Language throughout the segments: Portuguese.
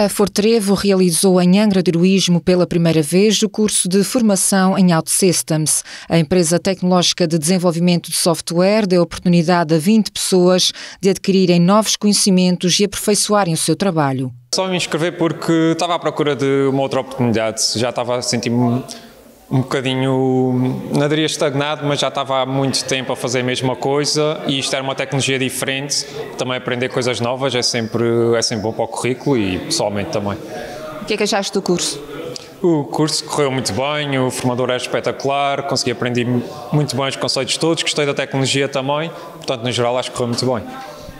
A Fortrevo realizou em Angra de Heroísmo pela primeira vez o curso de formação em OutSystems. A empresa tecnológica de desenvolvimento de software deu oportunidade a 20 pessoas de adquirirem novos conhecimentos e aperfeiçoarem o seu trabalho. Só me inscrever porque estava à procura de uma outra oportunidade. Já estava a sentir-me um bocadinho, não diria estagnado, mas já estava há muito tempo a fazer a mesma coisa e isto era uma tecnologia diferente. Também aprender coisas novas é sempre, é sempre bom para o currículo e pessoalmente também. O que é que achaste do curso? O curso correu muito bem, o formador era espetacular, consegui aprender muito bem os conceitos todos, gostei da tecnologia também, portanto, no geral, acho que correu muito bem.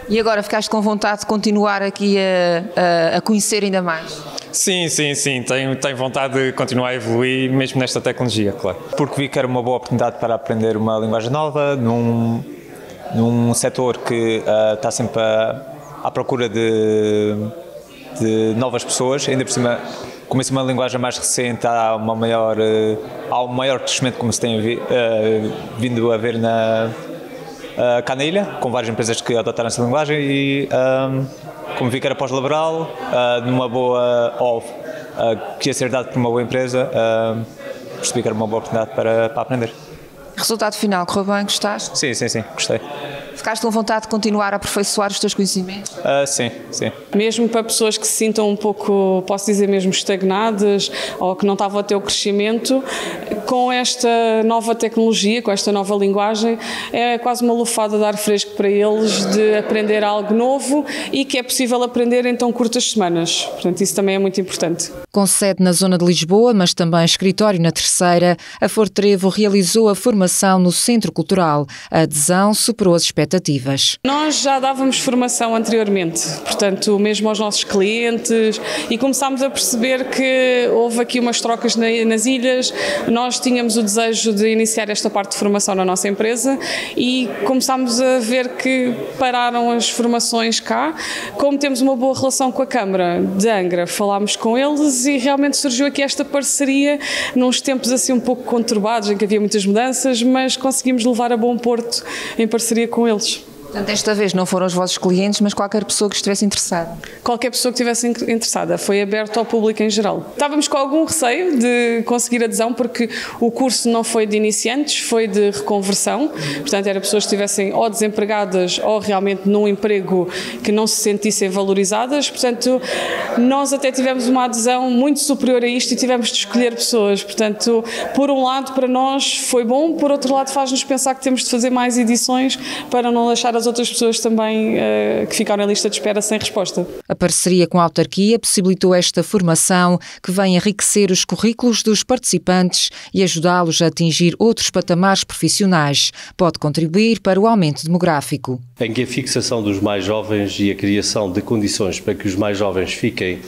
E agora ficaste com vontade de continuar aqui a, a, a conhecer ainda mais? Sim, sim, sim. Tenho, tenho vontade de continuar a evoluir, mesmo nesta tecnologia, claro. Porque vi que era uma boa oportunidade para aprender uma linguagem nova, num, num setor que uh, está sempre a, à procura de, de novas pessoas, ainda por cima como isso é uma linguagem mais recente, há, uma maior, uh, há um maior crescimento, como se tem vi, uh, vindo a ver na, uh, cá na ilha, com várias empresas que adotaram essa linguagem e um, como vi que era pós-laboral, uh, numa boa, ou uh, que ia ser dado por uma boa empresa, uh, percebi que era uma boa oportunidade para, para aprender. Resultado final, correu bem? Gostaste? Sim, sim, sim, gostei. Ficaste com vontade de continuar a aperfeiçoar os teus conhecimentos? Uh, sim, sim. Mesmo para pessoas que se sintam um pouco, posso dizer mesmo, estagnadas ou que não estavam a ter o crescimento, com esta nova tecnologia, com esta nova linguagem, é quase uma lufada de ar fresco para eles de aprender algo novo e que é possível aprender em tão curtas semanas. Portanto, isso também é muito importante. Com sede na zona de Lisboa, mas também escritório na Terceira, a Fortrevo realizou a formação no Centro Cultural. A adesão superou as expectativas. Nós já dávamos formação anteriormente, portanto, mesmo aos nossos clientes, e começámos a perceber que houve aqui umas trocas nas ilhas. Nós tínhamos o desejo de iniciar esta parte de formação na nossa empresa e começámos a ver que pararam as formações cá. Como temos uma boa relação com a Câmara de Angra, falámos com eles e realmente surgiu aqui esta parceria nos tempos assim um pouco conturbados, em que havia muitas mudanças, mas conseguimos levar a bom porto em parceria com eles eles. Portanto, esta vez não foram os vossos clientes, mas qualquer pessoa que estivesse interessada. Qualquer pessoa que estivesse interessada. Foi aberto ao público em geral. Estávamos com algum receio de conseguir adesão, porque o curso não foi de iniciantes, foi de reconversão. Portanto, era pessoas que estivessem ou desempregadas ou realmente num emprego que não se sentissem valorizadas. Portanto, nós até tivemos uma adesão muito superior a isto e tivemos de escolher pessoas. Portanto, por um lado, para nós foi bom, por outro lado, faz-nos pensar que temos de fazer mais edições para não deixar as outras pessoas também uh, que ficaram na lista de espera sem resposta. A parceria com a autarquia possibilitou esta formação que vem enriquecer os currículos dos participantes e ajudá-los a atingir outros patamares profissionais. Pode contribuir para o aumento demográfico. Em que a fixação dos mais jovens e a criação de condições para que os mais jovens fiquem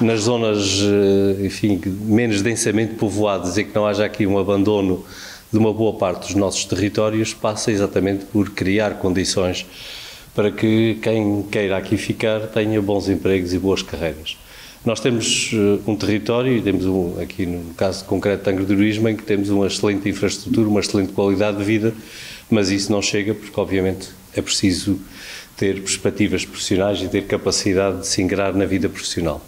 nas zonas, eh, enfim, menos densamente povoadas e que não haja aqui um abandono de uma boa parte dos nossos territórios passa exatamente por criar condições para que quem queira aqui ficar tenha bons empregos e boas carreiras. Nós temos eh, um território, e temos um, aqui no caso concreto de Angra do em que temos uma excelente infraestrutura, uma excelente qualidade de vida, mas isso não chega porque, obviamente, é preciso ter perspectivas profissionais e ter capacidade de se ingrar na vida profissional.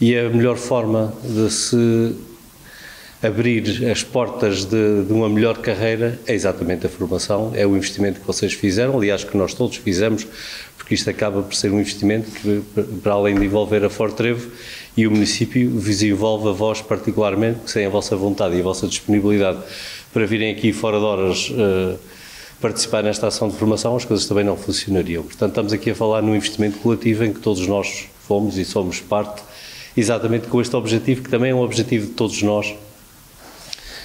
E a melhor forma de se abrir as portas de, de, uma melhor carreira é exatamente a formação, é o investimento que vocês fizeram, aliás, que nós todos fizemos, porque isto acaba por ser um investimento que, para além de envolver a Fortrevo e o município, vos envolve a vós particularmente, que sem a vossa vontade e a vossa disponibilidade para virem aqui fora de horas uh, participar nesta ação de formação, as coisas também não funcionariam. Portanto, estamos aqui a falar num investimento coletivo em que todos nós fomos e somos parte, exatamente com este objetivo, que também é um objetivo de todos nós,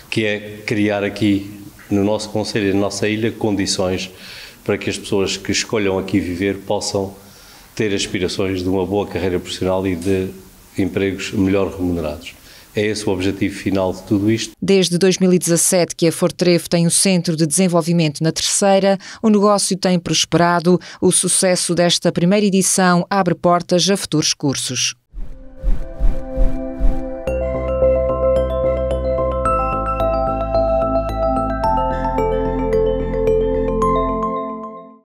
que é criar aqui no nosso Conselho e na nossa ilha condições para que as pessoas que escolham aqui viver possam ter aspirações de uma boa carreira profissional e de empregos melhor remunerados. É esse o objetivo final de tudo isto. Desde 2017 que a Fortrevo tem o Centro de Desenvolvimento na Terceira, o negócio tem prosperado. O sucesso desta primeira edição abre portas a futuros cursos.